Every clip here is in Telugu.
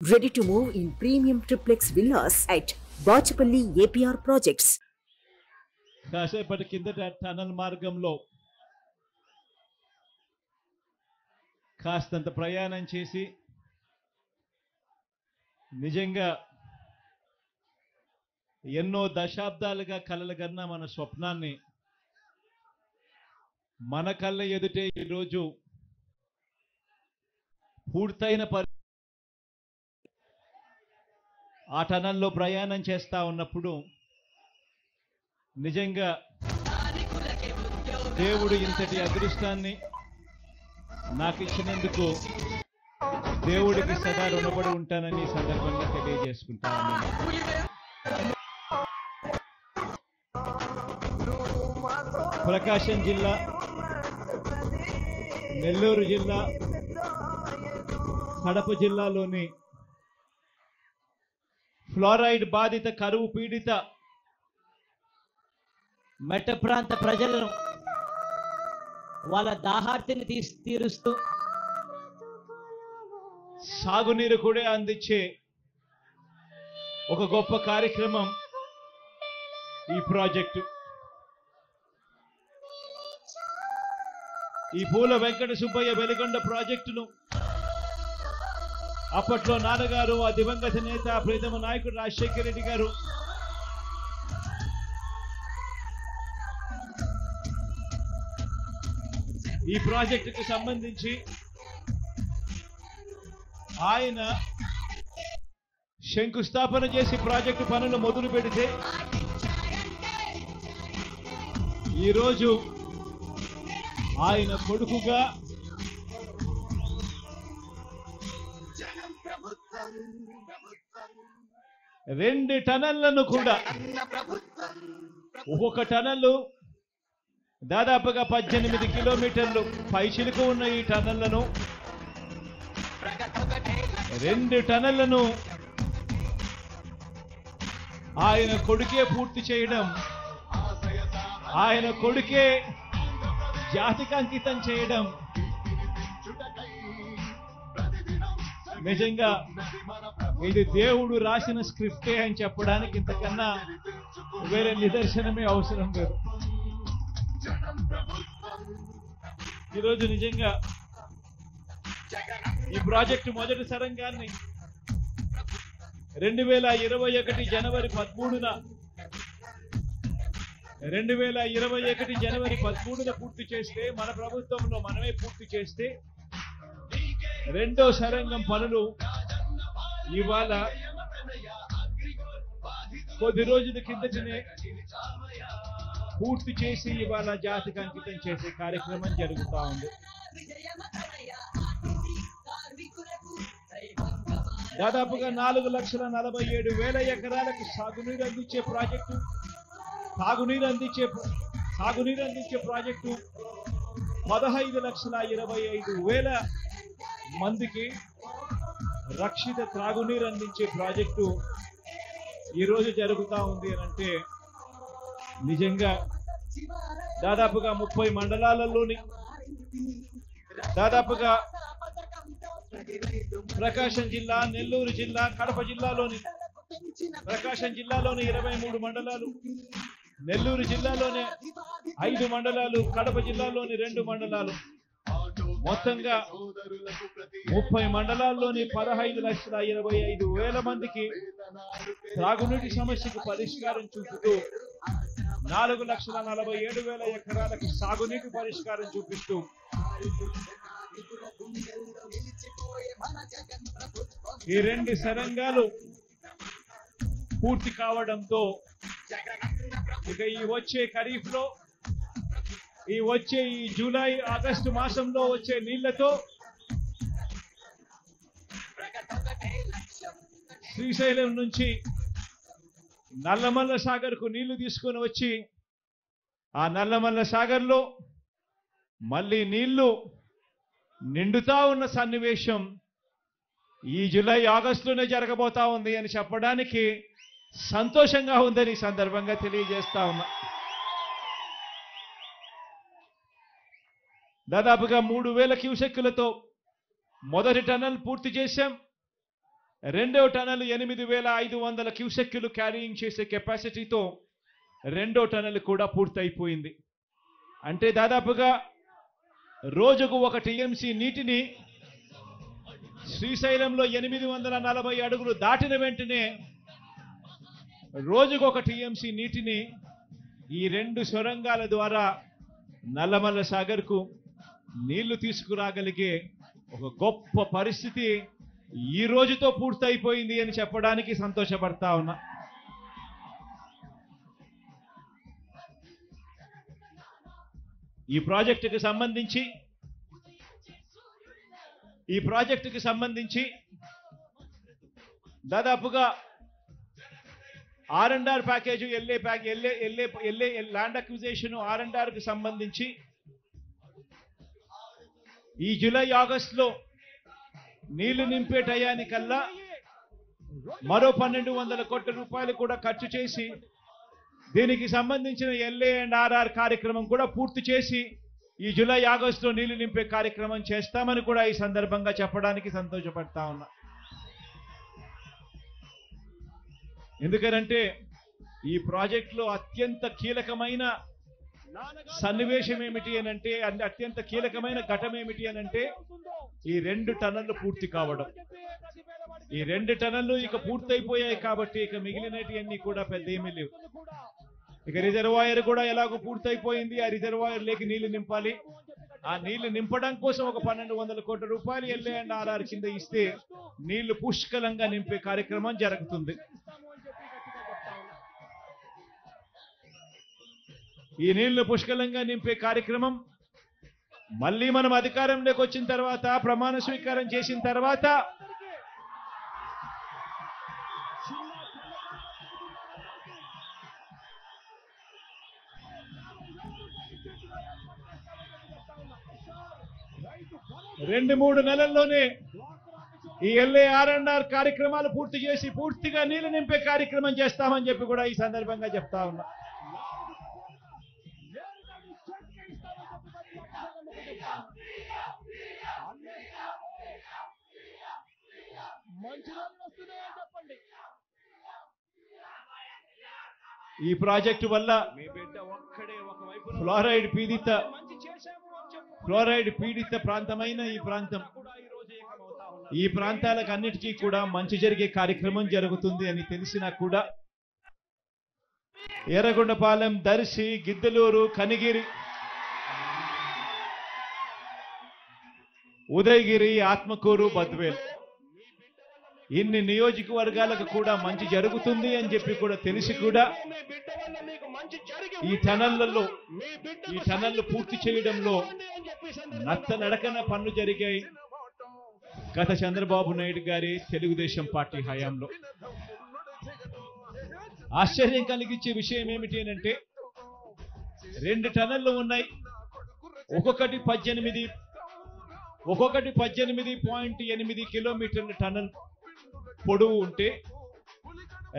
Ready to move in premium triplex villas at Bachupally APR Projects కాసేపటి కిందట టనల్ మార్గంలో కాస్తంత ప్రయాణం చేసి నిజంగా ఎన్నో దశాబ్దాలుగా కలలుగన్న మన స్వప్నాన్ని మన కళ్ళ ఎదుటే ఈరోజు పూర్తయిన పరి ఆ టనల్లో ప్రయాణం చేస్తా ఉన్నప్పుడు నిజంగా దేవుడు ఇంతటి అదృష్టాన్ని నాకు ఇచ్చినందుకు దేవుడికి సదా రుణపడి ఉంటానని సందర్భంగా తెలియజేసుకుంటాను ప్రకాశం జిల్లా నెల్లూరు జిల్లా కడప జిల్లాలోని ఫ్లోరైడ్ బాధిత కరువు పీడిత మెట్ట ప్రాంత ప్రజలను వాళ్ళ దాహార్తిని తీసి తీరుస్తూ సాగునీరు కూడా అందించే ఒక గొప్ప కార్యక్రమం ఈ ప్రాజెక్టు. ఈ పూల వెంకట సుబ్బయ్య వెలుగొండ ప్రాజెక్టును అప్పట్లో నాన్నగారు ఆ దివంగత నేత ప్రీతమ నాయకుడు రాజశేఖర రెడ్డి గారు. ఈ ప్రాజెక్టుకు సంబంధించి ఆయన శంకుస్థాపన చేసి ప్రాజెక్టు పనులు మొదలు పెడితే ఈరోజు ఆయన కొడుకుగా రెండు టనళ్ళను కూడా. ఒక్కొక్క టనల్లు దాదాపుగా పద్దెనిమిది కిలోమీటర్లు పైచిలుకు ఉన్న ఈ టనళ్ళను. రెండు టన్నులను ఆయన కొడుకే పూర్తి చేయడం ఆయన కొడుకే జాతికి అంకితం చేయడం నిజంగా ఇది దేవుడు రాసిన స్క్రిప్టే అని చెప్పడానికి ఇంతకన్నా వేరే నిదర్శనమే అవసరం లేదు. ఈరోజు నిజంగా ఈ ప్రాజెక్టు మొదటి సరంగాన్ని రెండు వేల ఇరవై ఒకటి జనవరి పదమూడున రెండు వేల ఇరవై ఒకటి జనవరి పదమూడున పూర్తి చేస్తే మన ప్రభుత్వంలో మనమే పూర్తి చేస్తే రెండో సరంగం పనులు ఇవాళ కొద్ది రోజుల కిందటనే పూర్తి చేసి ఇవాళ జాతికి అంకితం చేసే కార్యక్రమం జరుగుతూ ఉంది. దాదాపుగా నాలుగు లక్షల నలభై ఏడు వేల ఎకరాలకు సాగునీరు అందించే ప్రాజెక్టు తాగునీరు అందించే సాగునీరు అందించే ప్రాజెక్టు పదహైదు లక్షల ఇరవై ఐదు వేల మందికి రక్షిత త్రాగునీరు అందించే ప్రాజెక్టు ఈరోజు జరుగుతూ ఉంది అని అంటే నిజంగా దాదాపుగా ముప్పై మండలాలలోని దాదాపుగా ప్రకాశం జిల్లా నెల్లూరు జిల్లా కడప జిల్లాలోని ప్రకాశం జిల్లాలోని ఇరవై మూడు మండలాలు నెల్లూరు జిల్లాలోనే ఐదు మండలాలు కడప జిల్లాలోని రెండు మండలాలు మొత్తంగా ముప్పై మండలాల్లోని పదహైదు లక్షల ఇరవై ఐదు వేల మందికి త్రాగునీటి సమస్యకు పరిష్కారం చూపుతూ నాలుగు లక్షల నలభై ఏడు వేల ఎకరాలకు సాగునీటి పరిష్కారం చూపిస్తూ ఈ రెండు సరంగాలు పూర్తి కావడంతో ఇక ఈ వచ్చే ఖరీఫ్లో ఈ వచ్చే ఈ జూలై ఆగస్టు మాసంలో వచ్చే నీళ్ళతో శ్రీశైలం నుంచి నల్లమల్ల సాగర్కు నీళ్ళు తీసుకొని వచ్చి ఆ నల్లమల్ల సాగర్లో మళ్ళీ నీళ్ళు నిండుతా ఉన్న సన్నివేశం ఈ జూలై ఆగస్టులోనే జరగబోతా ఉంది అని చెప్పడానికి సంతోషంగా ఉందని సందర్భంగా తెలియజేస్తా ఉన్నా. దాదాపుగా మూడు వేల క్యూసెక్కులతో మొదటి టనల్ పూర్తి చేశాం. రెండో టనల్ ఎనిమిది వేల ఐదు వందల క్యూసెక్కులు క్యారీయింగ్ చేసే కెపాసిటీతో రెండో టనల్ కూడా పూర్తయిపోయింది. అంటే దాదాపుగా రోజుకు ఒక టీఎంసీ నీటిని శ్రీశైలంలో ఎనిమిది వందల నలభై అడుగులు దాటిన వెంటనే రోజుకు ఒక టీఎంసీ నీటిని ఈ రెండు సొరంగాల ద్వారా నల్లమల్ల సాగర్కు నీళ్ళు తీసుకురాగలిగే ఒక గొప్ప పరిస్థితి ఈ రోజుతో పూర్తయిపోయింది అని చెప్పడానికి సంతోషపడతా ఉన్నా. ఈ ప్రాజెక్టుకి సంబంధించి ఈ ప్రాజెక్టుకి సంబంధించి దాదాపుగా R and R package LA pack LA LA LA land acquisition R and ఆర్కి సంబంధించి ఈ జూలై ఆగస్టులో నీళ్ళు నింపే టయానికల్లా మరో పన్నెండు వందల కోట్ల రూపాయలు కూడా ఖర్చు చేసి దీనికి సంబంధించిన ఎల్ఏ అండ్ ఆర్ఆర్ కార్యక్రమం కూడా పూర్తి చేసి ఈ జూలై ఆగస్టులో నీళ్ళు నింపే కార్యక్రమం చేస్తామని కూడా ఈ సందర్భంగా చెప్పడానికి సంతోషపడతా ఉన్నా. ఎందుకనంటే ఈ ప్రాజెక్టులో అత్యంత కీలకమైన సన్నివేశం ఏమిటి అని అంటే అత్యంత కీలకమైన ఘటం ఏమిటి అని అంటే ఈ రెండు టన్నులు పూర్తి కావడం. ఈ రెండు టన్నులు ఇక పూర్తయిపోయాయి కాబట్టి ఇక మిగిలినటివన్నీ కూడా పెద్ద ఏమీ లేవు. ఇక రిజర్వాయర్ కూడా ఎలాగో పూర్తయిపోయింది. ఆ రిజర్వాయర్ లేకి నీళ్ళు నింపాలి. ఆ నీళ్ళు నింపడం కోసం ఒక పన్నెండు వందల కోట్ల రూపాయలు ఎల్ఏ అండ్ ఆర్ఆర్ కింద ఇస్తే నీళ్ళు పుష్కలంగా నింపే కార్యక్రమం జరుగుతుంది. ఈ నీళ్ళు పుష్కలంగా నింపే కార్యక్రమం మళ్ళీ మనం అధికారంలోకి వచ్చిన తర్వాత ప్రమాణ స్వీకారం చేసిన తర్వాత రెండు మూడు నెలల్లోనే ఈ ఎల్ఏ ఆర్ అండ్ ఆర్ కార్యక్రమాలు పూర్తి చేసి పూర్తిగా నీళ్ళు నింపే కార్యక్రమం చేస్తామని చెప్పి కూడా ఈ సందర్భంగా చెప్తా ఉన్నా. ఈ ప్రాజెక్టు వల్ల ఫ్లోరైడ్ పీడిత ఫ్లోరైడ్ పీడిత ప్రాంతమైన ఈ ప్రాంతం. ఈ ప్రాంతాలకు అన్నిటికీ కూడా మంచి జరిగే కార్యక్రమం జరుగుతుంది అని తెలిసినా కూడా. ఎర్రగొండపాలెం దర్శి గిద్దలూరు కనిగిరి ఉదయగిరి ఆత్మకూరు బద్వేల్. ఇన్ని నియోజకవర్గాలకు కూడా మంచి జరుగుతుంది అని చెప్పి కూడా తెలిసి కూడా ఈ టనళ్ళలో ఈ టనళ్ళు పూర్తి చేయడంలో నత్త నడకన పనులు జరిగాయి. గత చంద్రబాబు నాయుడు గారి తెలుగుదేశం పార్టీ హయాంలో. ఆశ్చర్యం కలిగించే విషయం ఏమిటి అంటే రెండు టనళ్ళు ఉన్నాయి. ఒక్కొక్కటి పద్దెనిమిది ఒక్కొక్కటి పద్దెనిమిది పాయింట్ ఎనిమిది కిలోమీటర్ల టనల్ పొడవు ఉంటే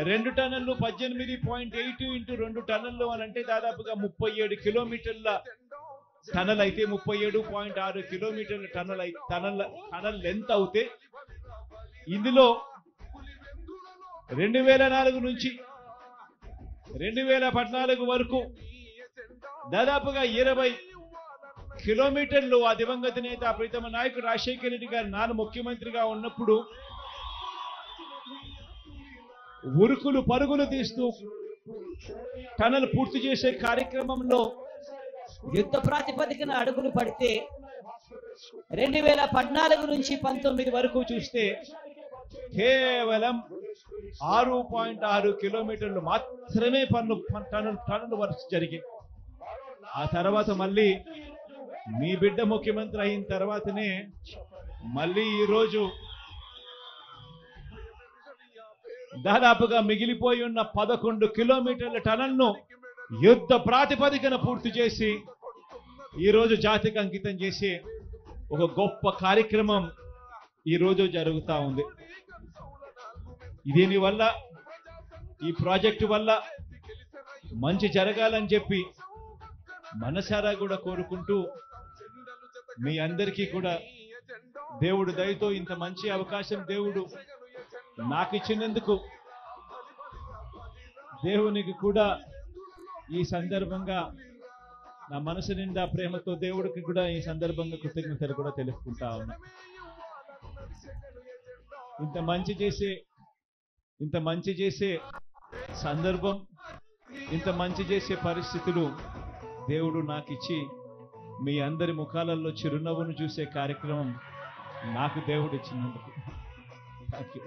రెండు టన్నులు పద్దెనిమిది పాయింట్ ఎయిట్ ఇంటూ రెండు టన్నులు అని అంటే దాదాపుగా ముప్పై ఏడు కిలోమీటర్ల టనల్ అయితే ముప్పై ఏడు పాయింట్ ఆరు కిలోమీటర్ల టనల్ టనల్ టనల్ లెంత్ అవుతే ఇందులో రెండు వేల నాలుగు నుంచి రెండు వేల పద్నాలుగు వరకు దాదాపుగా ఇరవై కిలోమీటర్లు ఆ దివంగత నేత ప్రీతమ నాయకుడు రాజశేఖర రెడ్డి గారు నాన్న ముఖ్యమంత్రిగా ఉన్నప్పుడు ఉరుకులు పరుగులు తీస్తూ టనల్ పూర్తి చేసే కార్యక్రమంలో యుద్ధ ప్రాతిపదికన అడుగులు పడితే రెండు వేల పద్నాలుగు నుంచి పంతొమ్మిది వరకు చూస్తే కేవలం ఆరు పాయింట్ ఆరు కిలోమీటర్లు మాత్రమే పన్ను టన్నులు టన్నులు వర్క్ జరిగాయి. ఆ తర్వాత మళ్ళీ మీ బిడ్డ ముఖ్యమంత్రి అయిన తర్వాతనే మళ్ళీ ఈరోజు దాదాపుగా మిగిలిపోయి ఉన్న పదకొండు కిలోమీటర్ల టనల్ను యుద్ధ ప్రాతిపదికన పూర్తి చేసి ఈరోజు జాతికి అంకితం చేసి ఒక గొప్ప కార్యక్రమం ఈరోజు జరుగుతూ ఉంది. దీనివల్ల ఈ ప్రాజెక్టు వల్ల మంచి జరగాలని చెప్పి మనసారా కూడా కోరుకుంటూ మీ అందరికీ కూడా దేవుడు దయతో ఇంత మంచి అవకాశం దేవుడు నాకు ఇచ్చినందుకు దేవునికి కూడా ఈ సందర్భంగా నా మనసు నిండా ప్రేమతో దేవుడికి కూడా ఈ సందర్భంగా కృతజ్ఞతలు కూడా తెలుపుకుంటా ఉన్నా. ఇంత మంచి చేసే ఇంత మంచి చేసే సందర్భం ఇంత మంచి చేసే పరిస్థితులు దేవుడు నాకు ఇచ్చి మీ అందరి ముఖాలలో చిరునవ్వును చూసే కార్యక్రమం నాకు దేవుడు ఇచ్చినందుకు థ్యాంక్ యూ